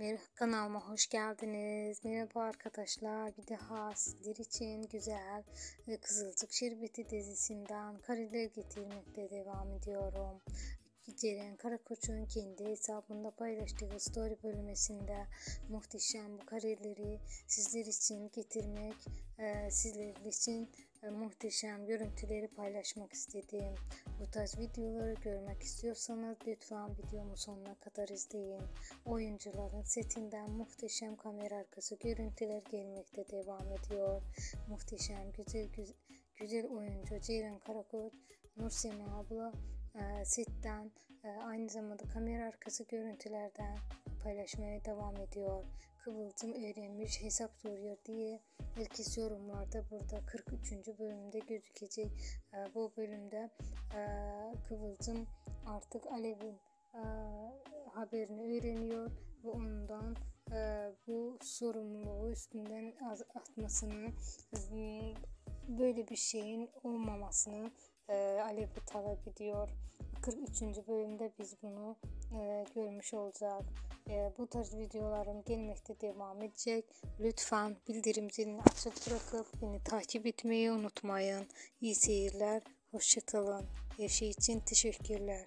Merhaba kanalıma hoş geldiniz. Merhaba arkadaşlar. Bir daha sizler için güzel e, Kızılcık Şerbeti dizisinden kareler getirmekte devam ediyorum. Ceren Karakoç'un kendi hesabında paylaştığı story bölümesinde muhteşem bu kareleri sizler için getirmek, e, sizler için muhteşem görüntüleri paylaşmak istedim. Bu tarz videoları görmek istiyorsanız lütfen videomu sonuna kadar izleyin. Oyuncuların setinden muhteşem kamera arkası görüntüler gelmekte devam ediyor. Muhteşem güzel güzel, oyuncu Ceylan Karakoç, Nursema abla e, setten e, aynı zamanda kamera arkası görüntülerden paylaşmaya devam ediyor. Kıvılcım öğrenmiş hesap soruyor diye herkes yorumlarda burada 43. bölümde gözükecek. E, bu bölümde e, Kıvılcım artık Alev'in e, haberini öğreniyor ve ondan e, bu sorumluluğu üstünden atmasını e, böyle bir şeyin olmamasını e, Alev'i talep ediyor. 43. bölümde biz bunu e, görmüş olacak. E, bu tarz videolarım gelmekte devam edecek. Lütfen bildirim zilini açık bırakıp beni takip etmeyi unutmayın. İyi seyirler. Hoşçakalın. Her şey için teşekkürler.